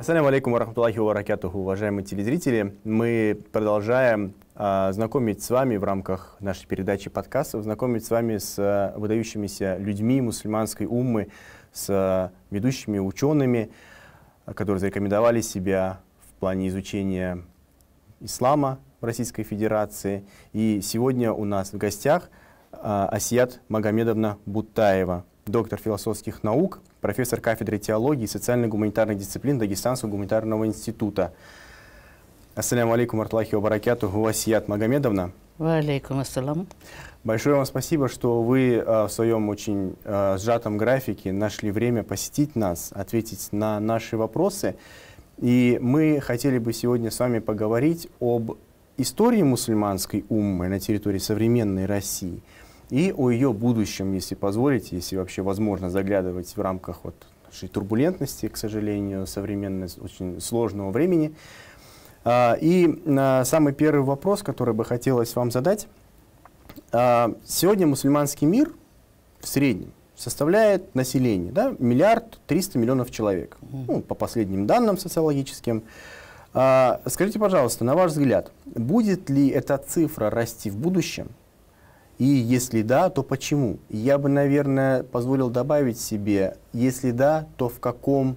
Ассаляму алейкум варахматуллахи варакятуху, уважаемые телезрители. Мы продолжаем а, знакомить с вами в рамках нашей передачи подкастов, знакомить с вами с а, выдающимися людьми мусульманской уммы, с а, ведущими учеными, а, которые зарекомендовали себя в плане изучения ислама в Российской Федерации. И сегодня у нас в гостях Асият Магомедовна Бутаева, доктор философских наук, профессор кафедры теологии и социально-гуманитарных дисциплин Дагестанского гуманитарного института. Ассаляму алейкум варахматуллахи вабаракятуху, Асият Магомедовна. Ва алейкум ассалам. Большое вам спасибо, что вы э, в своем очень э, сжатом графике нашли время посетить нас, ответить на наши вопросы. И мы хотели бы сегодня с вами поговорить об истории мусульманской уммы на территории современной России и о ее будущем, если позволите, если вообще возможно заглядывать в рамках вот нашей турбулентности, к сожалению, современной, очень сложного времени. А, И а, самый первый вопрос, который бы хотелось вам задать. А, Сегодня мусульманский мир в среднем составляет население, да, миллиард триста миллионов человек, ну, по последним данным социологическим. Скажите, пожалуйста, на ваш взгляд, будет ли эта цифра расти в будущем? И если да, то почему? Я бы, наверное, позволил добавить себе, если да, то в каком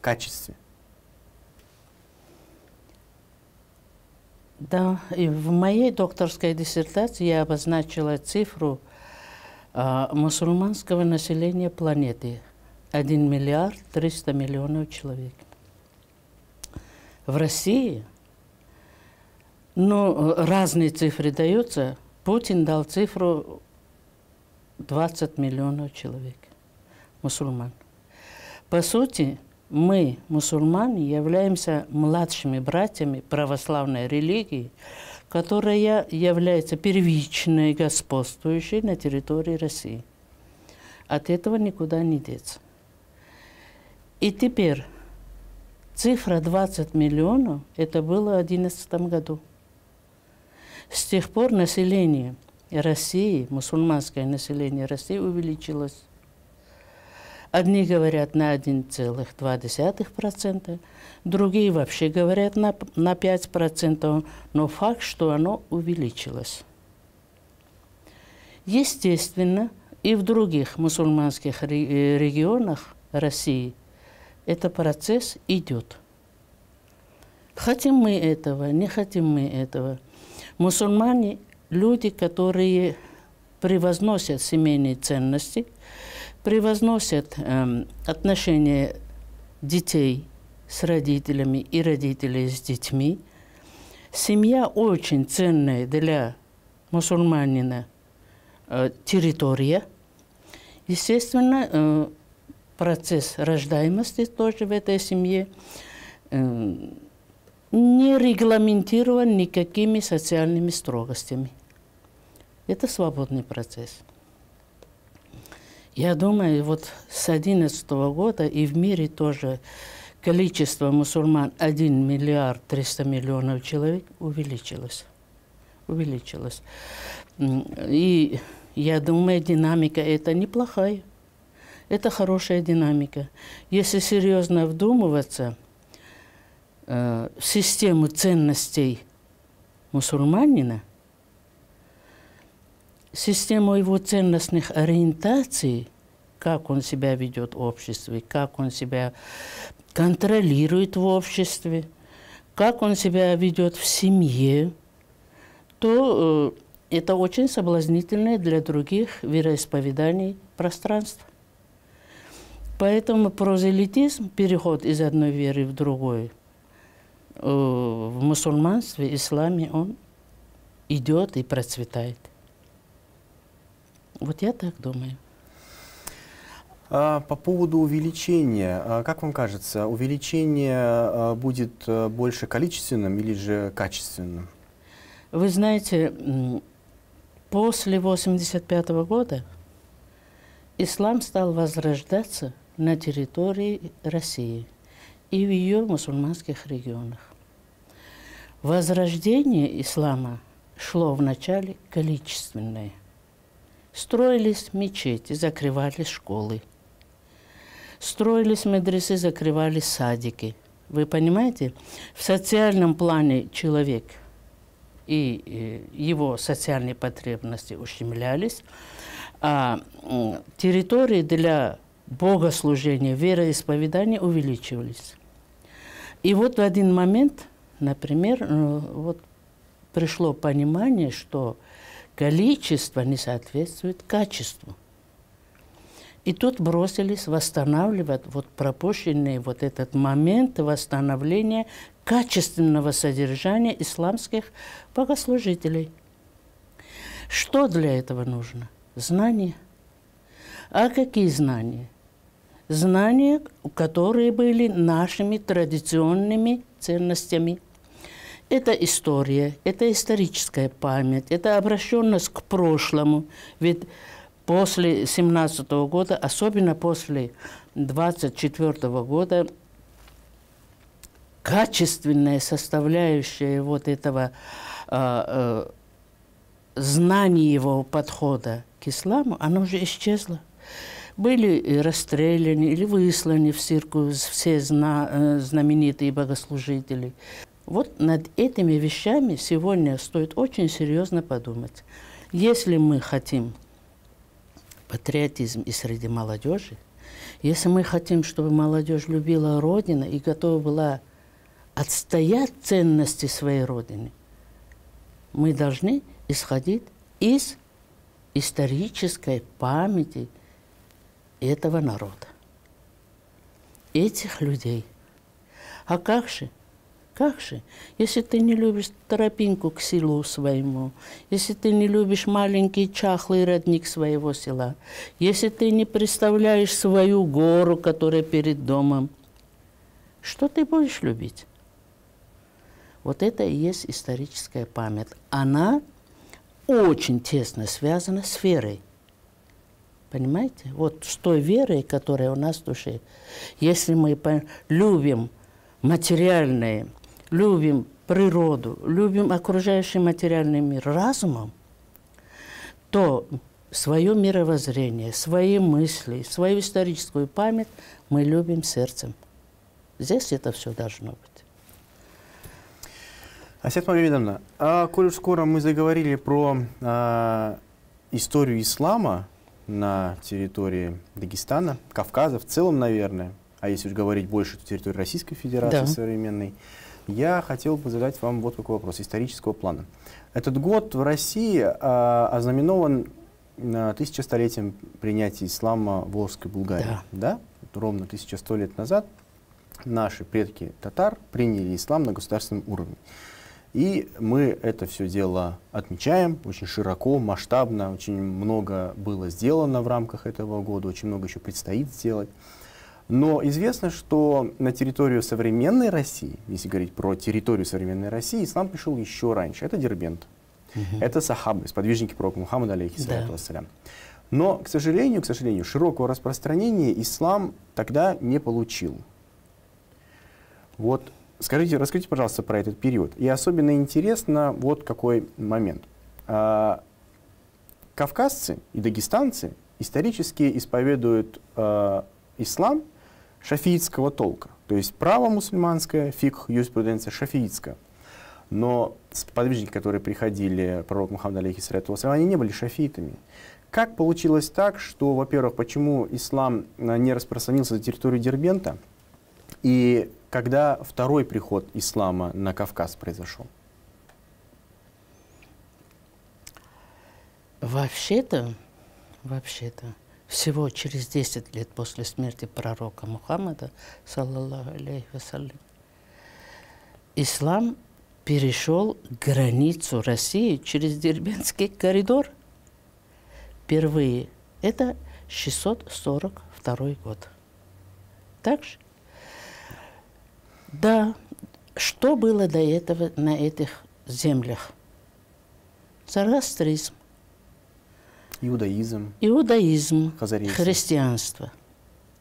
качестве? Да, и в моей докторской диссертации я обозначила цифру а, мусульманского населения планеты. 1 миллиард 300 миллионов человек. В России, ну, разные цифры даются. Путин дал цифру 20 миллионов человек, мусульман. По сути, мы, мусульмане, являемся младшими братьями православной религии, которая является первичной, господствующей на территории России. От этого никуда не деться. И теперь цифра 20 миллионов, это было в 2011 году. С тех пор население России, мусульманское население России увеличилось Одни говорят на 1,2%, другие вообще говорят на, на 5%, но факт, что оно увеличилось. Естественно, и в других мусульманских регионах России этот процесс идет. Хотим мы этого, не хотим мы этого. Мусульмане – люди, которые превозносят семейные ценности – превозносят э, отношения детей с родителями и родителей с детьми. Семья очень ценная для мусульманина э, территория. Естественно, э, процесс рождаемости тоже в этой семье э, не регламентирован никакими социальными строгостями. Это свободный процесс. Я думаю, вот с 2011 года и в мире тоже количество мусульман 1 миллиард 300 миллионов человек увеличилось. Увеличилось. И я думаю, динамика это неплохая. Это хорошая динамика. Если серьезно вдумываться э, систему ценностей мусульманина – систему его ценностных ориентаций, как он себя ведет в обществе, как он себя контролирует в обществе, как он себя ведет в семье, то э, это очень соблазнительное для других вероисповеданий пространство. Поэтому прозелитизм, переход из одной веры в другую, в мусульманстве, исламе, он идет и процветает. Вот я так думаю. А, по поводу увеличения, а, как вам кажется, увеличение а, будет больше количественным или же качественным? Вы знаете, после 1985 года ислам стал возрождаться на территории России и в ее мусульманских регионах. Возрождение ислама шло вначале количественное. Строились мечети, закрывались школы. Строились медресы, закрывались садики. Вы понимаете? В социальном плане человек и э, его социальные потребности ущемлялись, а территории для богослужения, вероисповедания увеличивались. И вот в один момент, например, э, вот пришло понимание, что количество не соответствует качеству. И тут бросились восстанавливать вот пропущенный вот этот момент восстановления качественного содержания исламских богослужителей. Что для этого нужно? Знания. А какие знания? Знания, которые были нашими традиционными ценностями. Это история, это историческая память, это обращенность к прошлому. Ведь после 17 года, особенно после 24 года, качественная составляющая вот этого э, э, знания его подхода к исламу, она уже исчезла. Были расстреляны или высланы в цирку все зна, э, знаменитые богослужители. Вот над этими вещами сегодня стоит очень серьезно подумать. Если мы хотим патриотизм и среди молодежи, если мы хотим, чтобы молодежь любила Родину и готова была отстоять ценности своей Родины, мы должны исходить из исторической памяти этого народа, этих людей. А как же – как же, если ты не любишь тропинку к селу своему, если ты не любишь маленький чахлый родник своего села, если ты не представляешь свою гору, которая перед домом, что ты будешь любить? Вот это и есть историческая память. Она очень тесно связана с верой. Понимаете? Вот с той верой, которая у нас в душе. Если мы любим материальные любим природу, любим окружающий материальный мир разумом, то свое мировоззрение, свои мысли, свою историческую память мы любим сердцем. Здесь это все должно быть. Асет Магомедовна, а коль уж скоро мы заговорили про а, историю ислама на территории Дагестана, Кавказа в целом, наверное, а если уж говорить больше, то территории Российской Федерации да. современной, я хотел бы задать вам вот какой вопрос исторического плана. Этот год в России а, ознаменован а, тысячестолетием принятия ислама в Волжской Булгарии. Да. да? Ровно 1100 лет назад наши предки татар приняли ислам на государственном уровне. И мы это все дело отмечаем очень широко, масштабно, очень много было сделано в рамках этого года, очень много еще предстоит сделать. Но известно, что на территорию современной России, если говорить про территорию современной России, ислам пришел еще раньше. Это Дербент, угу. это сахабы, сподвижники пророка Мухаммада, алейхиссалату да. Но, к сожалению, к сожалению, широкого распространения ислам тогда не получил. Вот скажите, расскажите, пожалуйста, про этот период. И особенно интересно вот какой момент. А, кавказцы и дагестанцы исторически исповедуют а, ислам шафиитского толка. То есть право мусульманское, фикх, юриспруденция шафиитская. Но подвижники, которые приходили, пророк Мухаммад алейхиссалату они не были шафиитами. Как получилось так, что, во-первых, почему ислам э, не распространился за территорию Дербента, и когда второй приход ислама на Кавказ произошел? Вообще-то, вообще-то, всего через 10 лет после смерти пророка Мухаммада, саллаллаху алейхи вассалям, ислам перешел границу России через Дербенский коридор. Впервые. Это 642 год. Так же? Да. Что было до этого на этих землях? Зороастризм. Иудаизм. Иудаизм, христианство.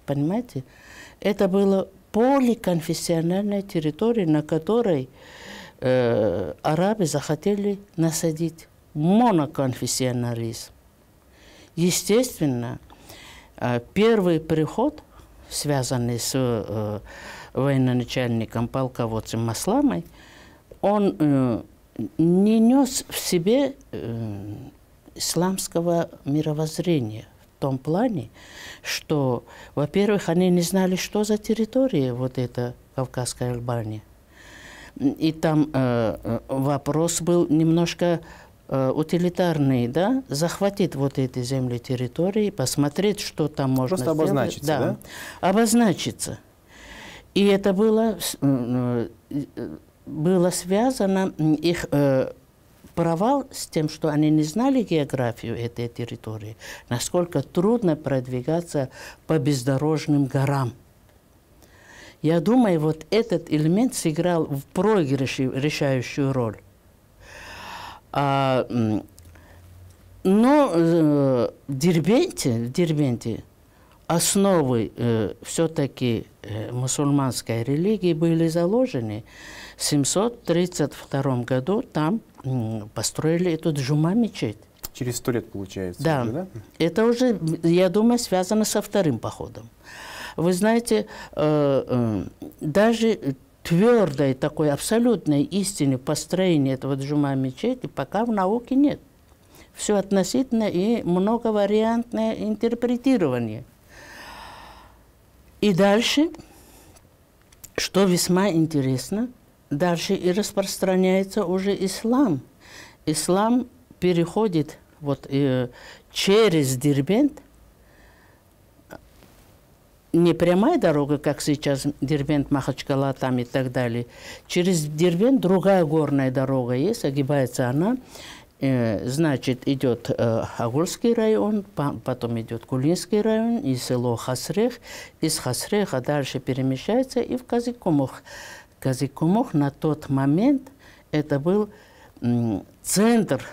Понимаете? Это было поликонфессиональная территория, на которой э, арабы захотели насадить моноконфессионализм. Естественно, э, первый приход связанный с э, военачальником полководцем Масламой, он э, не нес в себе э, исламского мировоззрения в том плане, что, во-первых, они не знали, что за территория вот эта Кавказская Албания. И там э, э вопрос был немножко э, утилитарный, да, захватить вот эти земли территории, посмотреть, что там можно Просто сделать. обозначиться, да? да? Обозначиться. И это было, э, было связано, их э, провал с тем, что они не знали географию этой территории, насколько трудно продвигаться по бездорожным горам. Я думаю, вот этот элемент сыграл в проигрыше решающую роль. А, но э, в Дербенте, в Дербенте основы э, все-таки э, мусульманской религии были заложены. В 732 году там построили эту джума мечеть. Через сто лет получается. Да. Уже, да. Это уже, я думаю, связано со вторым походом. Вы знаете, э, э, даже твердой такой абсолютной истины построения этого джума мечети пока в науке нет. Все относительно и многовариантное интерпретирование. И дальше, что весьма интересно, дальше и распространяется уже ислам. Ислам переходит вот э, через Дербент – не прямая дорога, как сейчас Дербент, Махачкала там и так далее. Через Дербент другая горная дорога есть, огибается она. Э, значит, идет э, Агульский район, потом идет Кулинский район и село Хасрех. Из Хасреха дальше перемещается и в Казикумух. Казикумух на тот момент это был центр,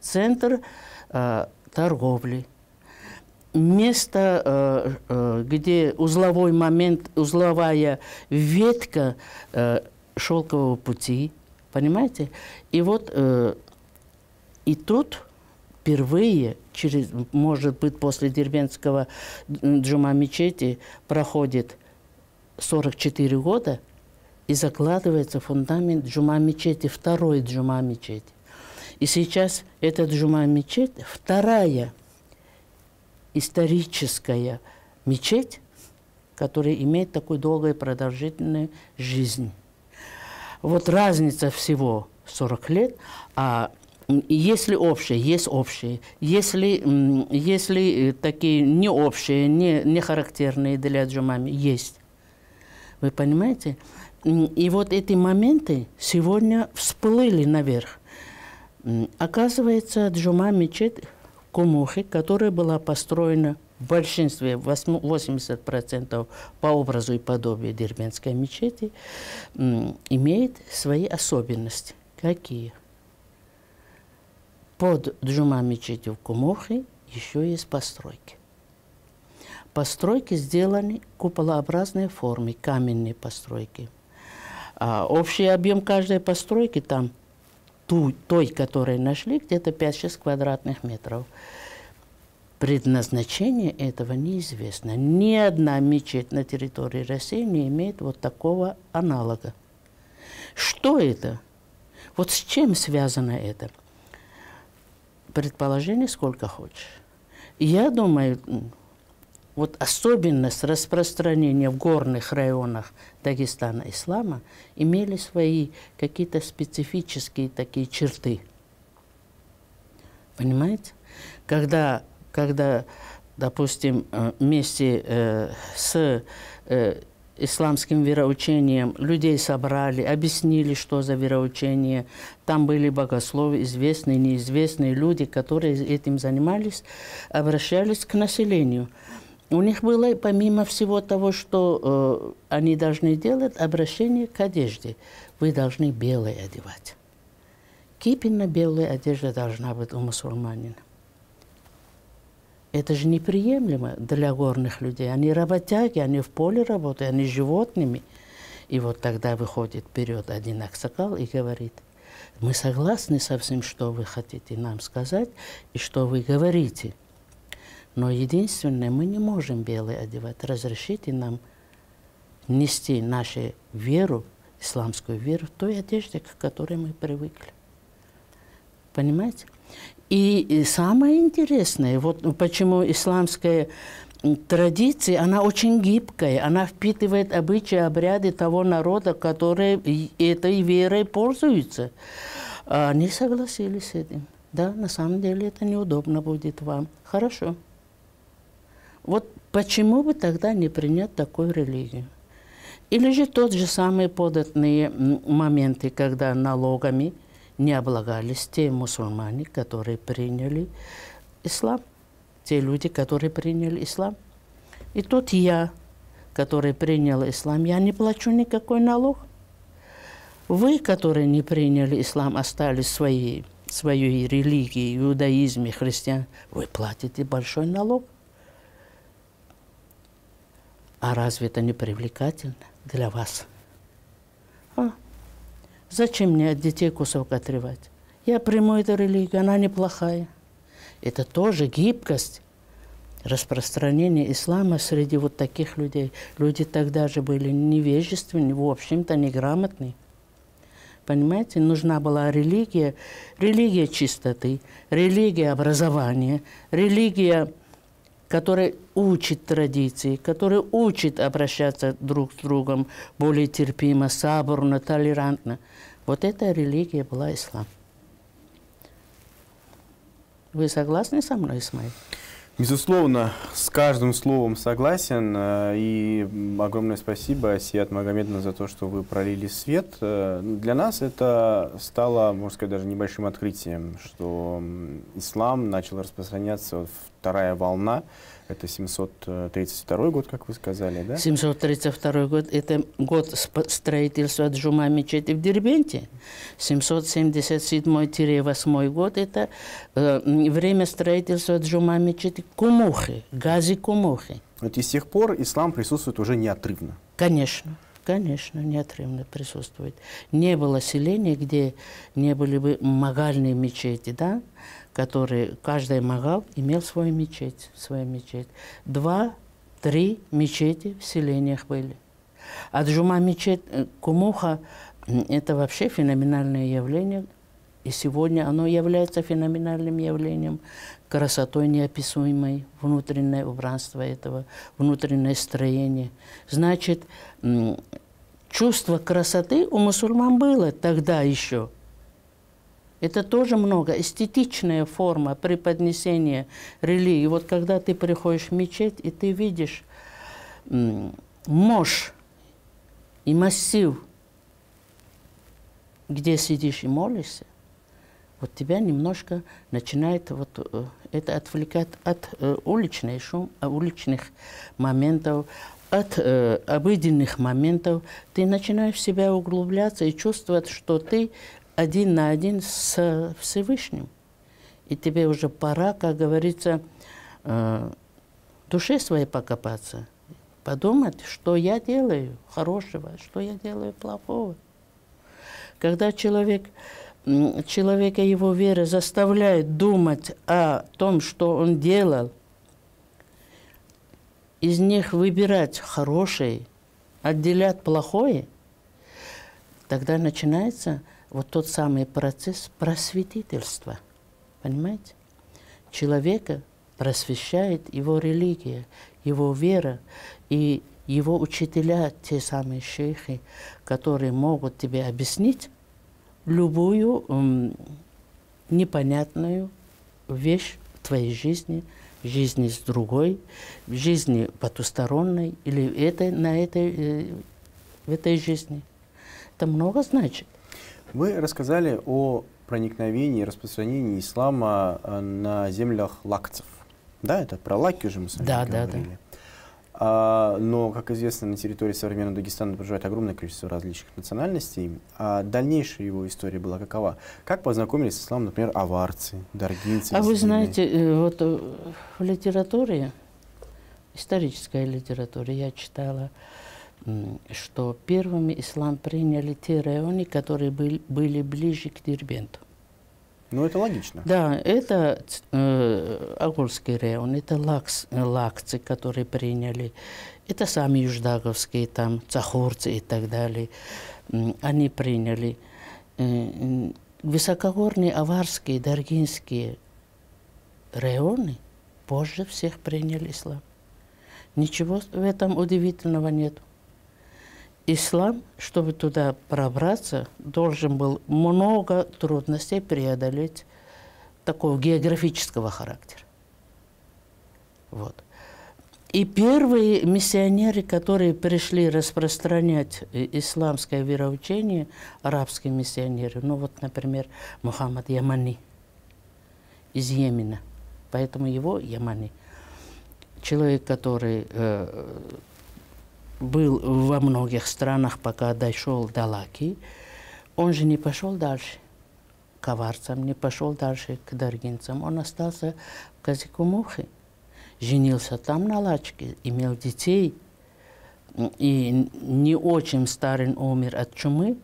центр э, торговли место, э, э, где узловой момент, узловая ветка э, шелкового пути, понимаете? И вот и тут впервые, через, может быть, после Дербенского джума мечети проходит 44 года, и закладывается фундамент джума мечети, второй джума мечети. И сейчас эта джума мечеть, вторая историческая мечеть, которая имеет такую долгую продолжительную жизнь. Вот разница всего 40 лет, а если общее, есть общее. Если, если такие не общие, не, не характерные для джумами, есть. Вы понимаете? И вот эти моменты сегодня всплыли наверх. Оказывается, джума мечеть Кумухи, которая была построена в большинстве, 80% по образу и подобию Дербенской мечети, имеет свои особенности. Какие? Под Джума мечетью в Кумухе еще есть постройки. Постройки сделаны куполообразной формы, каменные постройки. А общий объем каждой постройки там – ту, той, которой нашли, где-то 5-6 квадратных метров. Предназначение этого неизвестно. Ни одна мечеть на территории России не имеет вот такого аналога. Что это? Вот с чем связано это? Предположение сколько хочешь. Я думаю, вот особенность распространения в горных районах Дагестана ислама имели свои какие-то специфические такие черты. Понимаете? Когда, когда допустим, э, вместе э, с э, исламским вероучением людей собрали, объяснили, что за вероучение. Там были богословы, известные, неизвестные люди, которые этим занимались, обращались к населению – у них было, помимо всего того, что э, они должны делать, обращение к одежде. Вы должны белое одевать. Кипенно белая одежда должна быть у мусульманина. Это же неприемлемо для горных людей. Они работяги, они в поле работают, они животными. И вот тогда выходит вперед один аксакал и говорит, мы согласны со всем, что вы хотите нам сказать и что вы говорите – Но единственное, мы не можем белые одевать. Разрешите нам нести нашу веру, исламскую веру, в той одежде, к которой мы привыкли. Понимаете? И, самое интересное, вот почему исламская традиция, она очень гибкая, она впитывает обычаи, обряды того народа, который этой верой пользуется. А они согласились с этим. Да, на самом деле это неудобно будет вам. Хорошо. Вот почему бы тогда не принять такую религию? Или же тот же самые податные моменты, когда налогами не облагались те мусульмане, которые приняли ислам, те люди, которые приняли ислам. И тут я, который принял ислам, я не плачу никакой налог. Вы, которые не приняли ислам, остались своей, своей религией, иудаизме, христиан, вы платите большой налог. А разве это не привлекательно для вас? А? Зачем мне от детей кусок отрывать? Я приму эту религию, она неплохая. Это тоже гибкость распространения ислама среди вот таких людей. Люди тогда же были невежественны, в общем-то неграмотны. Понимаете, нужна была религия, религия чистоты, религия образования, религия который учит традиции, который учит обращаться друг с другом более терпимо, саборно, толерантно. Вот эта религия была ислам. Вы согласны со мной, Исмаил? Безусловно, с каждым словом согласен. Э, и огромное спасибо, Сият Магомедовна, за то, что вы пролили свет. Э, для нас это стало, можно сказать, даже небольшим открытием, что ислам начал распространяться, вторая волна, это 732 год, как вы сказали, да? 732 год – это год строительства Джума мечети в Дербенте. 777-8 год – это э, время строительства Джума мечети Кумухи, Гази Кумухи. Вот и с тех пор ислам присутствует уже неотрывно. Конечно. Конечно, неотрывно присутствует. Не было селения, где не были бы магальные мечети, да? Который каждый магал имел свою мечеть, свою мечеть. Два, три мечети в селениях были. А джума мечеть э, Кумуха – это вообще феноменальное явление, и сегодня оно является феноменальным явлением, красотой неописуемой, внутреннее убранство этого, внутреннее строение. Значит, чувство красоты у мусульман было тогда еще – это тоже много. Эстетичная форма преподнесения религии. Вот когда ты приходишь в мечеть, и ты видишь мощь и массив, где сидишь и молишься, вот тебя немножко начинает вот э, это отвлекать от э, уличной шум, от уличных моментов, от э, обыденных моментов. Ты начинаешь в себя углубляться и чувствовать, что ты один на один с Всевышним. И тебе уже пора, как говорится, э, душе своей покопаться, подумать, что я делаю хорошего, что я делаю плохого. Когда человек, человека его вера заставляет думать о том, что он делал, из них выбирать хорошее, отделять плохое, тогда начинается вот тот самый процесс просветительства. Понимаете? Человека просвещает его религия, его вера и его учителя, те самые шейхи, которые могут тебе объяснить любую м, непонятную вещь в твоей жизни, в жизни с другой, в жизни потусторонней или этой, на этой, э, в этой жизни. Это много значит. Вы рассказали о проникновении распространении ислама э, на землях лакцев. Да, это про лаки уже мы с вами да, говорили. Да, да. А, но, как известно, на территории современного Дагестана проживает огромное количество различных национальностей. А дальнейшая его история была какова? Как познакомились с исламом, например, аварцы, даргинцы? А вы знаете, э, вот э, в литературе, исторической литературе я читала, что первыми ислам приняли те районы, которые были, были ближе к Дербенту. Ну, это логично. Да, это э, Агульский район, это лакс, лакцы, которые приняли, это сами юждаговские, там, цахурцы и так далее, они приняли. Э, высокогорные аварские, даргинские районы позже всех приняли ислам. Ничего в этом удивительного нет. Ислам, чтобы туда пробраться, должен был много трудностей преодолеть такого географического характера. Вот. И первые миссионеры, которые пришли распространять исламское вероучение, арабские миссионеры, ну вот, например, Мухаммад Ямани из Йемена, поэтому его Ямани – человек, который э, был во многих странах, пока дошел до Лаки, он же не пошел дальше к аварцам, не пошел дальше к даргинцам. Он остался в Казикумухе, женился там на лачке, имел детей. И не очень старый умер от чумы.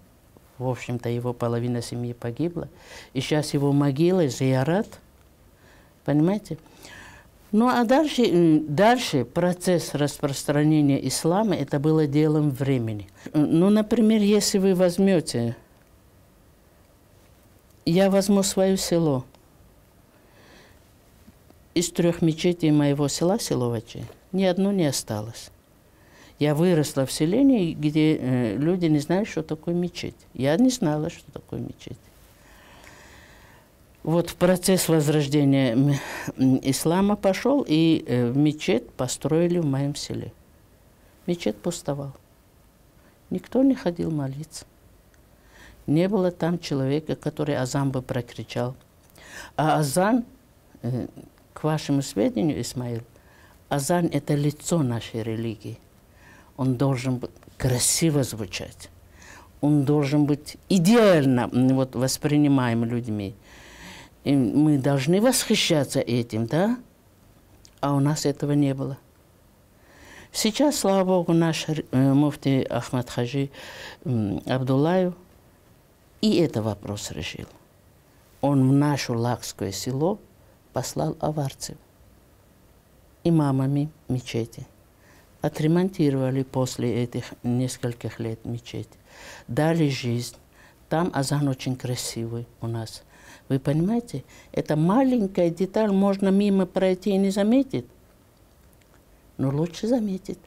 В общем-то, его половина семьи погибла. И сейчас его могила, зиярат, понимаете? Ну а дальше, дальше процесс распространения ислама, это было делом времени. Ну, например, если вы возьмете, я возьму свое село, из трех мечетей моего села, Силовачи, ни одно не осталось. Я выросла в селении, где э, люди не знают, что такое мечеть. Я не знала, что такое мечеть. Вот в процесс возрождения ислама пошел, и э, мечеть построили в моем селе. Мечеть пустовал. Никто не ходил молиться. Не было там человека, который азан бы прокричал. А азан, э, к вашему сведению, Исмаил, азан – это лицо нашей религии. Он должен красиво звучать. Он должен быть идеально вот, воспринимаем людьми. И мы должны восхищаться этим, да? А у нас этого не было. Сейчас, слава Богу, наш э, муфти Ахмад Хаджи э, Абдуллаев и это вопрос решил. Он в наше Лакское село послал аварцев имамами мечети. Отремонтировали после этих нескольких лет мечеть. Дали жизнь. Там азан очень красивый у нас – вы понимаете? Это маленькая деталь, можно мимо пройти и не заметить. Но лучше заметить.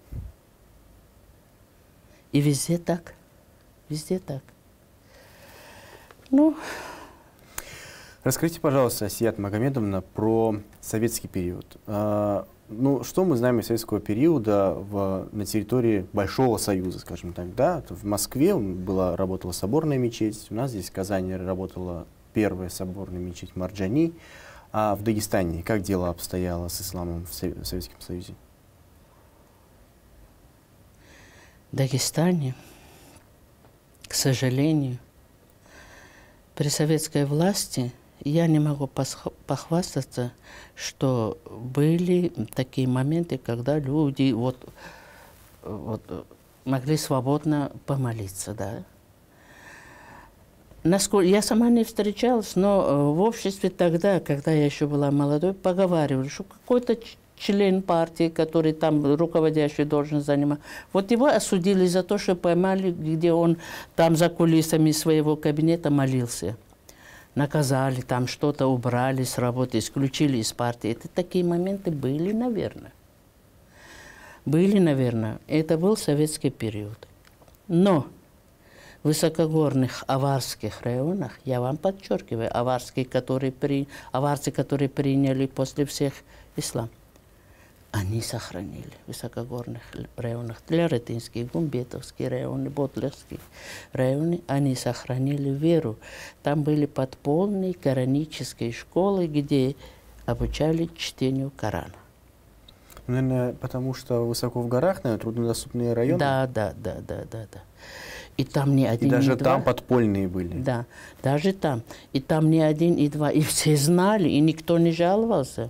И везде так. Везде так. Ну... Расскажите, пожалуйста, Асият Магомедовна, про советский период. А, ну, что мы знаем из советского периода в, на территории Большого Союза, скажем так, да? В Москве была, работала соборная мечеть, у нас здесь в Казани работала первая соборная мечеть Марджани. А в Дагестане как дело обстояло с исламом в Советском Союзе? В Дагестане, к сожалению, при советской власти я не могу похвастаться, что были такие моменты, когда люди вот, вот, могли свободно помолиться, да, Насколько, я сама не встречалась, но э, в обществе тогда, когда я еще была молодой, поговаривали, что какой-то член партии, который там руководящий должен занимать. Вот его осудили за то, что поймали, где он там за кулисами своего кабинета молился. Наказали, там что-то убрали с работы, исключили из партии. Это такие моменты были, наверное. Были, наверное. Это был советский период. Но высокогорных аварских районах, я вам подчеркиваю, аварские, которые при, аварцы, которые приняли после всех ислам, они сохранили в высокогорных районах, Тлярытинские, Гумбетовские районы, Ботлерские районы, они сохранили веру. Там были подпольные коранические школы, где обучали чтению Корана. Наверное, потому что высоко в горах, наверное, труднодоступные районы? Да, да, да, да, да. да. И там не один, и даже там два. подпольные были. Да, даже там. И там не один, и два. И все знали, и никто не жаловался.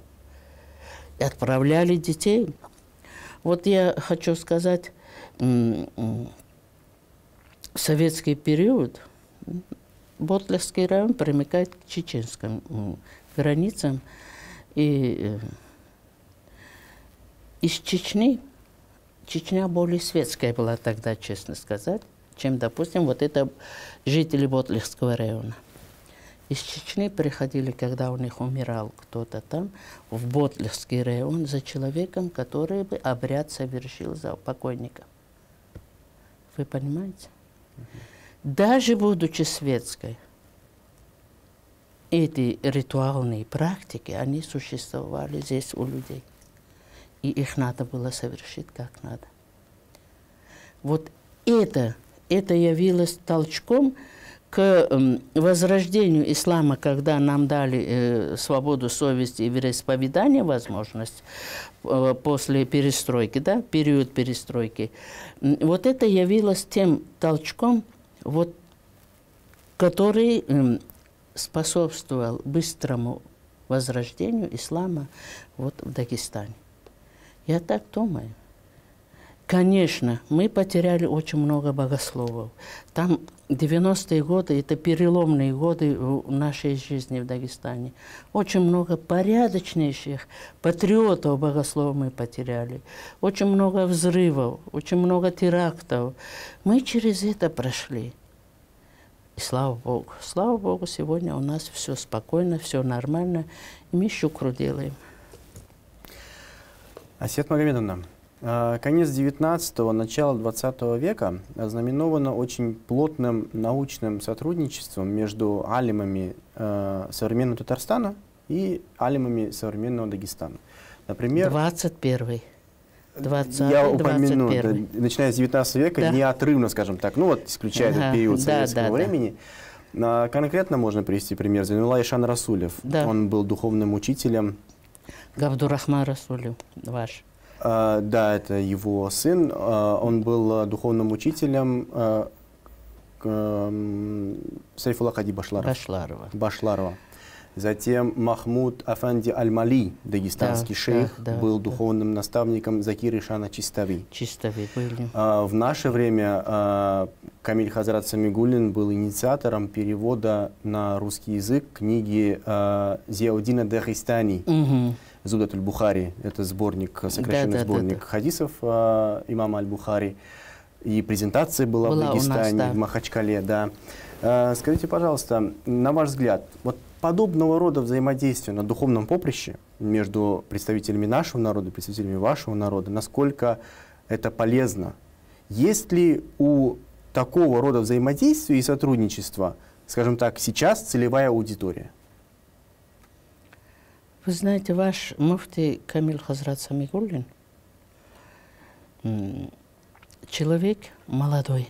И отправляли детей. Вот я хочу сказать, в советский период Ботлевский район примыкает к чеченским границам. И э, из Чечни, Чечня более светская была тогда, честно сказать, чем, допустим, вот это жители Ботлевского района. Из Чечни приходили, когда у них умирал кто-то там, в Ботлевский район за человеком, который бы обряд совершил за покойника. Вы понимаете? Даже будучи светской, эти ритуальные практики, они существовали здесь у людей. И их надо было совершить как надо. Вот это, это явилось толчком к эм, возрождению ислама, когда нам дали э, свободу совести и вероисповедания, возможность э, после перестройки, да, период перестройки. Вот это явилось тем толчком, вот, который э, способствовал быстрому возрождению ислама вот в Дагестане. Я так думаю. Конечно, мы потеряли очень много богословов. Там 90-е годы – это переломные годы в нашей жизни в Дагестане. Очень много порядочнейших патриотов богословов мы потеряли. Очень много взрывов, очень много терактов. Мы через это прошли. И слава Богу. Слава Богу, сегодня у нас все спокойно, все нормально. И мы щукру делаем. Асет Магомедовна, конец 19-го, начало 20 века ознаменовано очень плотным научным сотрудничеством между алимами э, современного Татарстана и алимами современного Дагестана. Например, 21 20 Я упомяну, да, начиная с 19 века, да. неотрывно, скажем так, ну вот исключая ага, этот период да, советского да, времени. Да. Конкретно можно привести пример. Занула Ишан Расулев. Да. Он был духовным учителем Габдурахман Расулев, ваш. А, да, это его сын. А, он был духовным учителем а, Сайфула Хади Башларова. Башларова. Башларова. Затем Махмуд Афанди Аль-Мали, дагестанский да, шейх, да, был да, духовным наставником Закир Ишана Чистави. Чистави были. А, в наше время а, Камиль Хазрат Самигулин был инициатором перевода на русский язык книги а, Зиаудина Дахистани. Угу. Зудат аль-Бухари, это сборник, сокращенный да, да, сборник да, да. хадисов э, имама аль-Бухари. И презентация была, была в Дагестане, нас, да. в Махачкале, да. Э, скажите, пожалуйста, на ваш взгляд, вот подобного рода взаимодействие на духовном поприще между представителями нашего народа и представителями вашего народа, насколько это полезно? Есть ли у такого рода взаимодействия и сотрудничества, скажем так, сейчас целевая аудитория? Вы знаете, ваш муфти Камиль Хазрат Самигуллин человек молодой,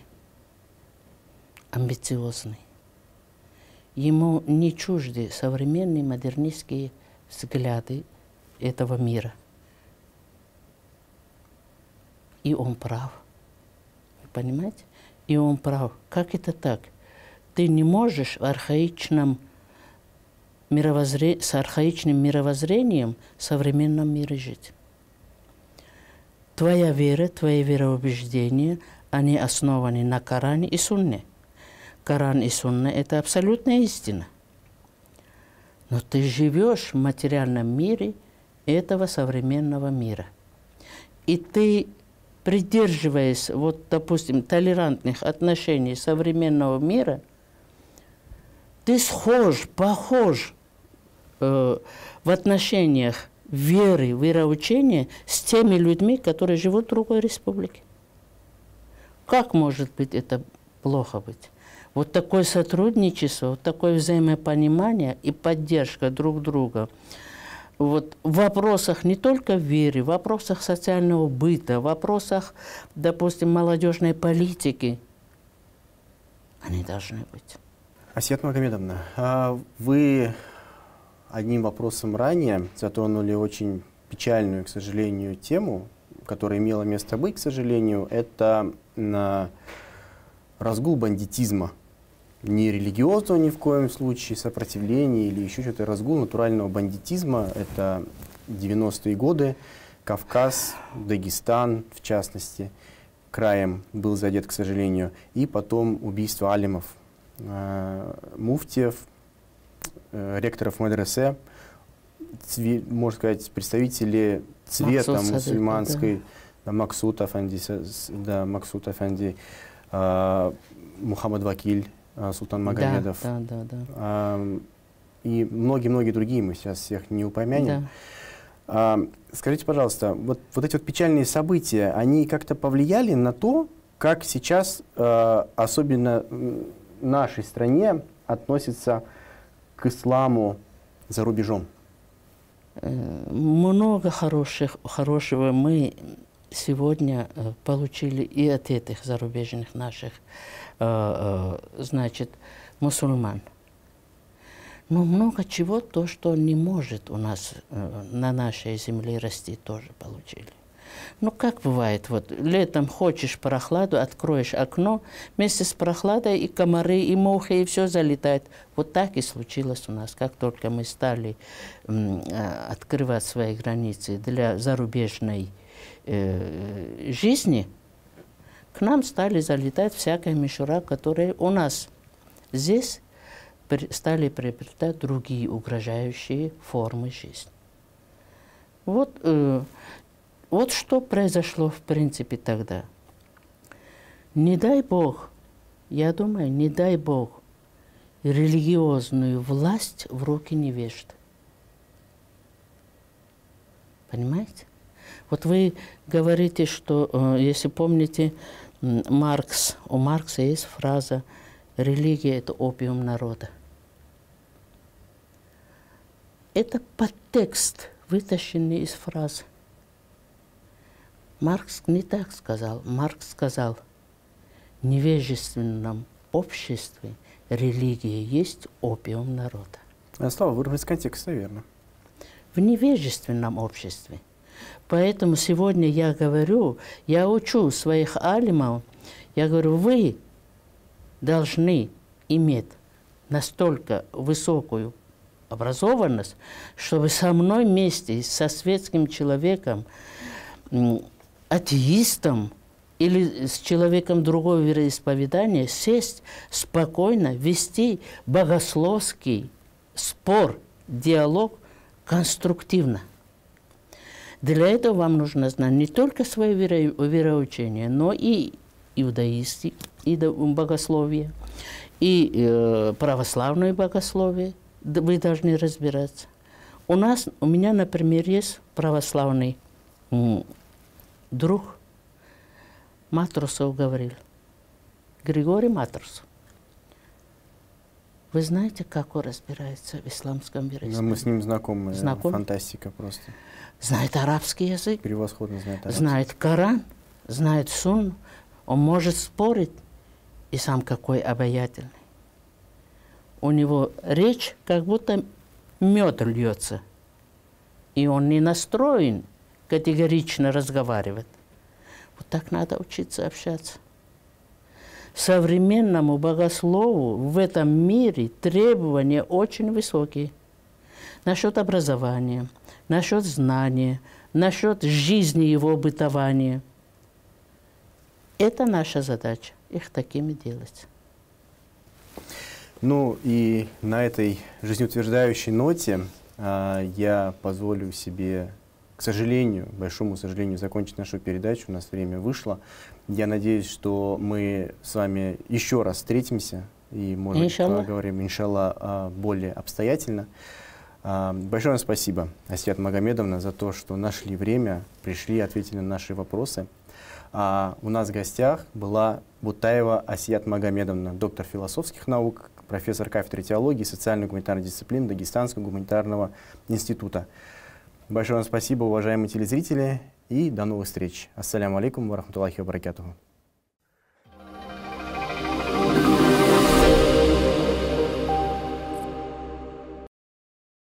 амбициозный. Ему не чужды современные модернистские взгляды этого мира. И он прав. Вы понимаете? И он прав. Как это так? Ты не можешь в архаичном мировоззре... с архаичным мировоззрением в современном мире жить. Твоя вера, твои вероубеждения, они основаны на Коране и Сунне. Коран и Сунна – это абсолютная истина. Но ты живешь в материальном мире этого современного мира. И ты, придерживаясь, вот, допустим, толерантных отношений современного мира, ты схож, похож Э, в отношениях веры, вероучения с теми людьми, которые живут в другой республике. Как может быть это плохо быть? Вот такое сотрудничество, вот такое взаимопонимание и поддержка друг друга вот, в вопросах не только веры, в вопросах социального быта, в вопросах, допустим, молодежной политики, они должны быть. Асет Магомедовна, а вы одним вопросом ранее затронули очень печальную, к сожалению, тему, которая имела место быть, к сожалению, это на разгул бандитизма. Не религиозного ни в коем случае, сопротивления или еще что-то, разгул натурального бандитизма. Это 90-е годы, Кавказ, Дагестан, в частности, краем был задет, к сожалению, и потом убийство алимов э, муфтиев, ректоров медресе, цве, можно сказать, представители цвета Максут мусульманской, Садыков, да, Максут Афанди, да, Максут Афанди, э, Мухаммад Вакиль, э, Султан Магомедов. Да, да, да. да. А, и многие-многие другие, мы сейчас всех не упомянем. Да. А, скажите, пожалуйста, вот, вот эти вот печальные события, они как-то повлияли на то, как сейчас, э, особенно нашей стране, относится к исламу за рубежом? Э, Много хороших, хорошего мы сегодня э, получили и от этих зарубежных наших, э, значит, мусульман. Но много чего, то, что не может у нас на нашей земле расти, тоже получили. Ну, как бывает, вот летом хочешь прохладу, откроешь окно, вместе с прохладой и комары, и мухи, и все залетает. Вот так и случилось у нас. Как только мы стали а, открывать свои границы для зарубежной э, жизни, к нам стали залетать всякая мишура, которая у нас здесь стали приобретать другие угрожающие формы жизни. Вот, э, вот что произошло в принципе тогда. Не дай Бог, я думаю, не дай Бог религиозную власть в руки невежд. Понимаете? Вот вы говорите, что, э, если помните, Маркс, у Маркса есть фраза «религия – это опиум народа». Это подтекст, вытащенный из фразы. Маркс не так сказал. Маркс сказал, в невежественном обществе религия есть опиум народа. А, Слава, вырвать из контекста, верно. В невежественном обществе. Поэтому сегодня я говорю, я учу своих алимов, я говорю, вы должны иметь настолько высокую образованность, чтобы со мной вместе, со светским человеком, атеистом или с человеком другого вероисповедания сесть спокойно, вести богословский спор, диалог конструктивно. Для этого вам нужно знать не только свое веро- вероучение, но и иудаисты, и богословие, и э, православное богословие. Вы должны разбираться. У нас, у меня, например, есть православный друг Матросов говорил. Григорий Матросов. Вы знаете, как он разбирается в исламском Да, вероисповедании? мы с ним знакомы. Знакомы? Фантастика просто. Знает арабский язык, Превосходно знает. арабский. знает Коран, знает Сунну. Он может спорить. И сам какой обаятельный. У него речь как будто мед льется. И он не настроен категорично разговаривать. Вот так надо учиться общаться. Современному богослову в этом мире требования очень высокие. Насчет образования, насчет знания, насчет жизни его бытования. Это наша задача, их такими делать. Ну и на этой жизнеутверждающей ноте а, я позволю себе, к сожалению, большому сожалению, закончить нашу передачу. У нас время вышло. Я надеюсь, что мы с вами еще раз встретимся и, может быть, поговорим, иншаллах, а, более обстоятельно. А, Большое вам спасибо, Асият Магомедовна, за то, что нашли время, пришли, ответили на наши вопросы. А у нас в гостях была Бутаева Асият Магомедовна, доктор философских наук, профессор кафедры теологии и социально-гуманитарной дисциплины Дагестанского гуманитарного института. Большое вам спасибо, уважаемые телезрители, и до новых встреч. Ассаляму алейкум ва рахматуллахи ва баракатуху.